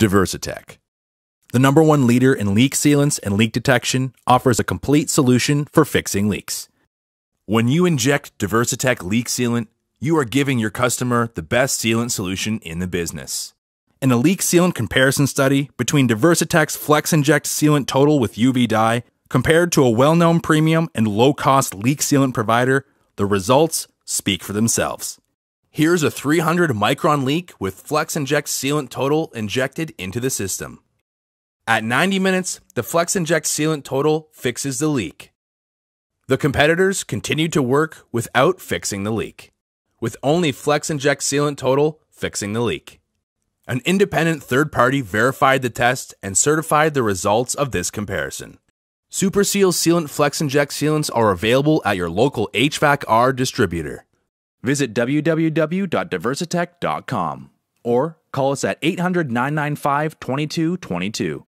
Diversitech. The number one leader in leak sealants and leak detection offers a complete solution for fixing leaks. When you inject Diversitech leak sealant, you are giving your customer the best sealant solution in the business. In a leak sealant comparison study between Diversitech's Flex Inject Sealant Total with UV dye compared to a well known premium and low cost leak sealant provider, the results speak for themselves. Here's a 300 micron leak with Flex Inject Sealant Total injected into the system. At 90 minutes, the Flex Inject Sealant Total fixes the leak. The competitors continued to work without fixing the leak, with only Flex Inject Sealant Total fixing the leak. An independent third party verified the test and certified the results of this comparison. Super Seal Sealant Flex Inject sealants are available at your local HVAC R distributor. Visit www.diversitech.com or call us at 800 995 2222.